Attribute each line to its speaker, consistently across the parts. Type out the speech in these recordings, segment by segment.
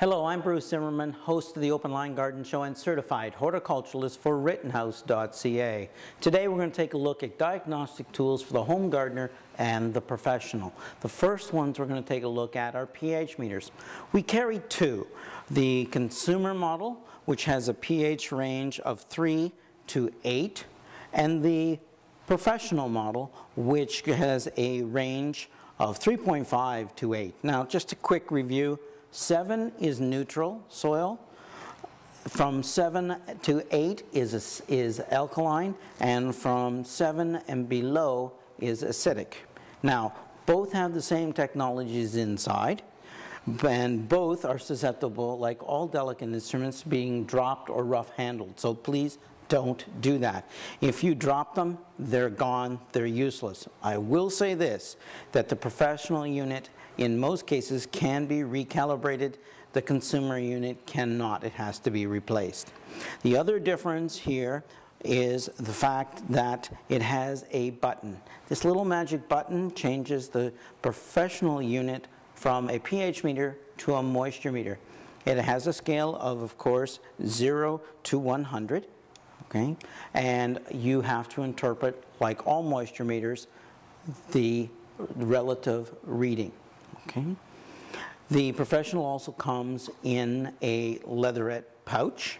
Speaker 1: Hello, I'm Bruce Zimmerman, host of the Open Line Garden Show and certified horticulturalist for Rittenhouse.ca. Today we're going to take a look at diagnostic tools for the home gardener and the professional. The first ones we're going to take a look at are pH meters. We carry two. The consumer model, which has a pH range of 3 to 8, and the professional model, which has a range of 3.5 to 8. Now, just a quick review. 7 is neutral soil. From 7 to 8 is, is alkaline, and from 7 and below is acidic. Now, both have the same technologies inside, and both are susceptible, like all delicate instruments, being dropped or rough handled. So please don't do that. If you drop them, they're gone, they're useless. I will say this, that the professional unit in most cases can be recalibrated. The consumer unit cannot. It has to be replaced. The other difference here is the fact that it has a button. This little magic button changes the professional unit from a pH meter to a moisture meter. It has a scale of, of course, 0 to 100, okay? And you have to interpret, like all moisture meters, the relative reading. Okay. The professional also comes in a leatherette pouch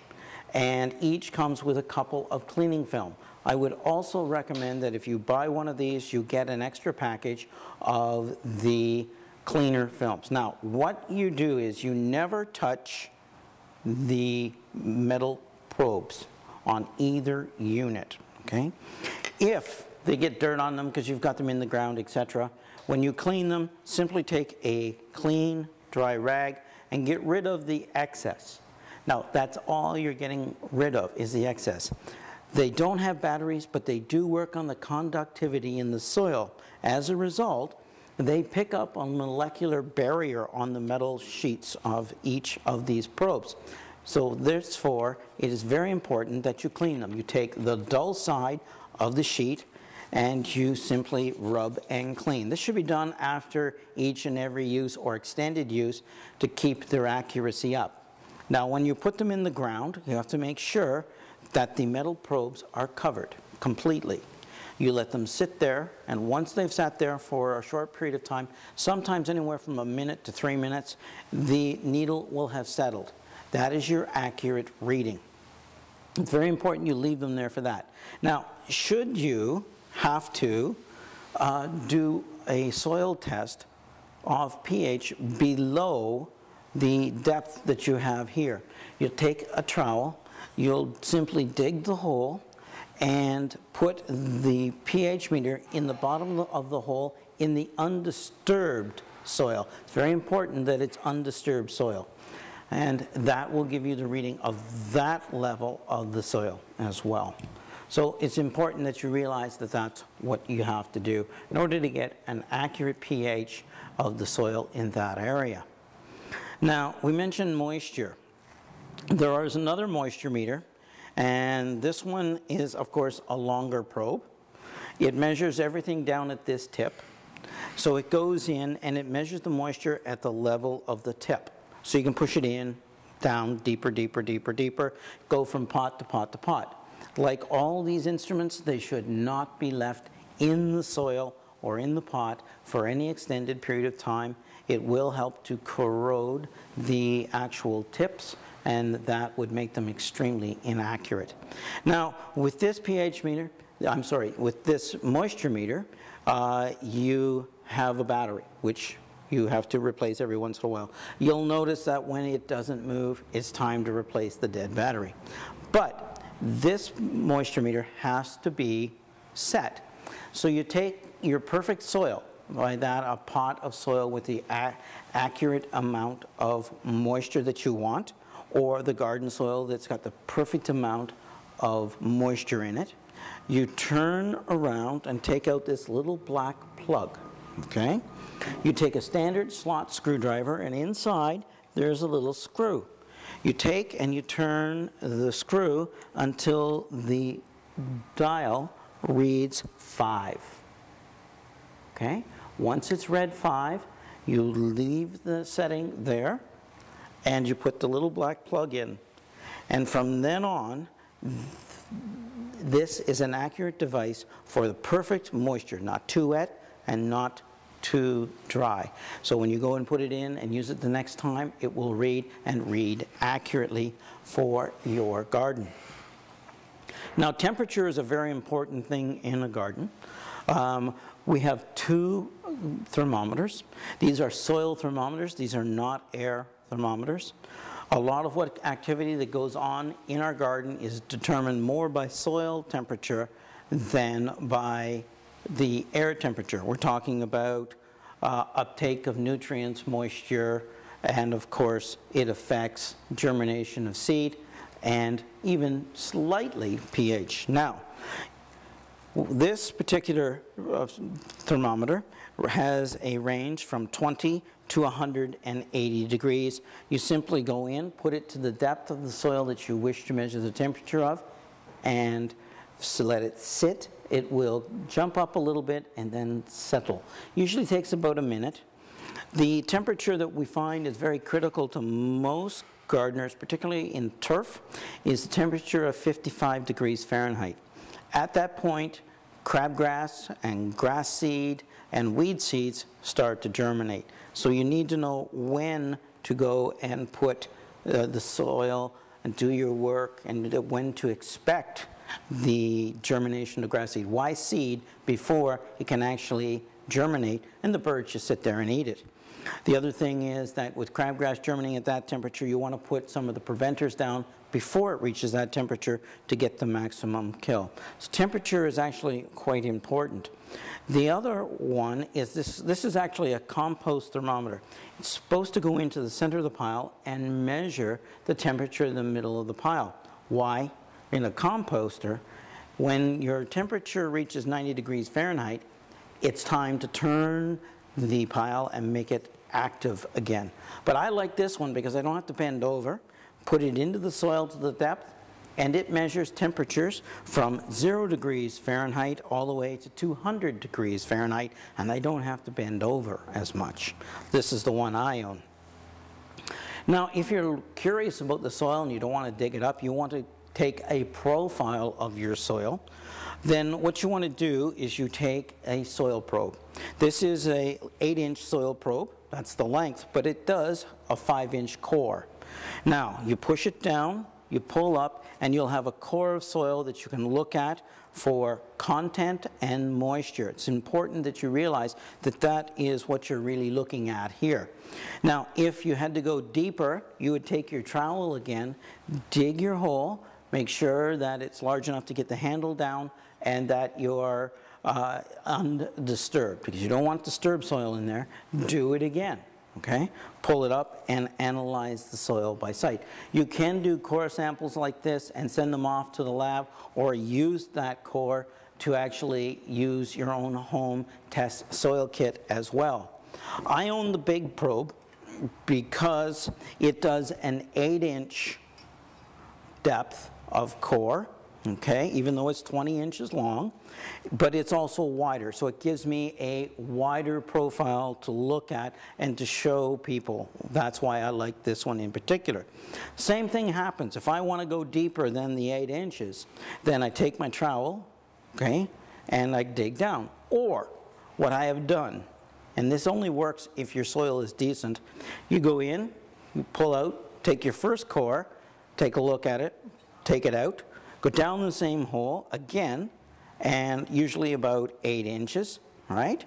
Speaker 1: and each comes with a couple of cleaning film. I would also recommend that if you buy one of these, you get an extra package of the cleaner films. Now, what you do is you never touch the metal probes on either unit, okay? If they get dirt on them because you've got them in the ground, etc., when you clean them, simply take a clean, dry rag and get rid of the excess. Now, that's all you're getting rid of is the excess. They don't have batteries, but they do work on the conductivity in the soil. As a result, they pick up a molecular barrier on the metal sheets of each of these probes. So therefore, it is very important that you clean them. You take the dull side of the sheet and you simply rub and clean. This should be done after each and every use or extended use to keep their accuracy up. Now when you put them in the ground, you have to make sure that the metal probes are covered completely. You let them sit there, and once they've sat there for a short period of time, sometimes anywhere from a minute to three minutes, the needle will have settled. That is your accurate reading. It's very important you leave them there for that. Now, should you have to uh, do a soil test of pH below the depth that you have here. You'll take a trowel, you'll simply dig the hole and put the pH meter in the bottom of the hole in the undisturbed soil. It's very important that it's undisturbed soil. And that will give you the reading of that level of the soil as well. So it's important that you realize that that's what you have to do in order to get an accurate pH of the soil in that area. Now, we mentioned moisture. There is another moisture meter, and this one is, of course, a longer probe. It measures everything down at this tip. So it goes in and it measures the moisture at the level of the tip. So you can push it in, down, deeper, deeper, deeper, deeper, go from pot to pot to pot. Like all these instruments, they should not be left in the soil or in the pot for any extended period of time. It will help to corrode the actual tips and that would make them extremely inaccurate. Now, with this pH meter, I'm sorry, with this moisture meter, uh, you have a battery, which you have to replace every once in a while. You'll notice that when it doesn't move, it's time to replace the dead battery. But this moisture meter has to be set. So you take your perfect soil, by that a pot of soil with the accurate amount of moisture that you want, or the garden soil that's got the perfect amount of moisture in it. You turn around and take out this little black plug, okay? You take a standard slot screwdriver and inside there's a little screw. You take and you turn the screw until the dial reads 5. Okay? Once it's read 5, you leave the setting there and you put the little black plug in. And from then on, this is an accurate device for the perfect moisture, not too wet and not too dry. So when you go and put it in and use it the next time, it will read and read accurately for your garden. Now temperature is a very important thing in a garden. Um, we have two thermometers. These are soil thermometers. These are not air thermometers. A lot of what activity that goes on in our garden is determined more by soil temperature than by the air temperature. We're talking about uh, uptake of nutrients, moisture, and of course it affects germination of seed and even slightly pH. Now, this particular uh, thermometer has a range from 20 to 180 degrees. You simply go in, put it to the depth of the soil that you wish to measure the temperature of, and let it sit. It will jump up a little bit and then settle. Usually takes about a minute. The temperature that we find is very critical to most gardeners, particularly in turf, is the temperature of 55 degrees Fahrenheit. At that point, crabgrass and grass seed and weed seeds start to germinate. So you need to know when to go and put uh, the soil and do your work and when to expect the germination of grass seed. Why seed before it can actually germinate and the birds just sit there and eat it. The other thing is that with crabgrass germinating at that temperature, you want to put some of the preventers down before it reaches that temperature to get the maximum kill. So temperature is actually quite important. The other one is this, this is actually a compost thermometer. It's supposed to go into the center of the pile and measure the temperature in the middle of the pile. Why? In a composter, when your temperature reaches 90 degrees Fahrenheit, it's time to turn the pile and make it active again. But I like this one because I don't have to bend over, put it into the soil to the depth, and it measures temperatures from 0 degrees Fahrenheit all the way to 200 degrees Fahrenheit, and I don't have to bend over as much. This is the one I own. Now, if you're curious about the soil and you don't want to dig it up, you want to take a profile of your soil, then what you want to do is you take a soil probe. This is a 8-inch soil probe. That's the length, but it does a 5-inch core. Now, you push it down, you pull up, and you'll have a core of soil that you can look at for content and moisture. It's important that you realize that that is what you're really looking at here. Now, if you had to go deeper, you would take your trowel again, dig your hole, make sure that it's large enough to get the handle down, and that you're uh, undisturbed because you don't want disturbed soil in there. Do it again. Okay, pull it up and analyze the soil by sight. You can do core samples like this and send them off to the lab or use that core to actually use your own home test soil kit as well. I own the big probe because it does an 8 inch depth of core okay, even though it's 20 inches long, but it's also wider. So it gives me a wider profile to look at and to show people. That's why I like this one in particular. Same thing happens. If I want to go deeper than the 8 inches, then I take my trowel, okay, and I dig down. Or what I have done, and this only works if your soil is decent, you go in, you pull out, take your first core, take a look at it, take it out, Go down the same hole again, and usually about eight inches, right?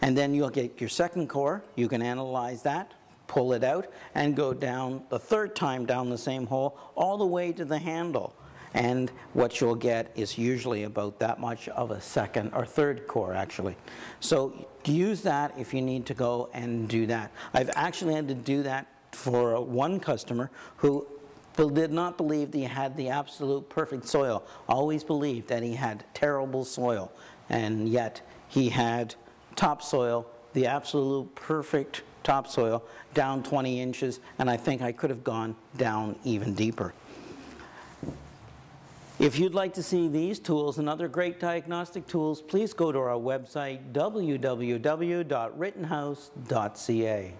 Speaker 1: And then you'll get your second core. You can analyze that, pull it out, and go down the third time down the same hole all the way to the handle. And what you'll get is usually about that much of a second or third core, actually. So use that if you need to go and do that. I've actually had to do that for one customer who did not believe that he had the absolute perfect soil, always believed that he had terrible soil, and yet he had topsoil, the absolute perfect topsoil, down 20 inches, and I think I could have gone down even deeper. If you'd like to see these tools and other great diagnostic tools, please go to our website, www.rittenhouse.ca.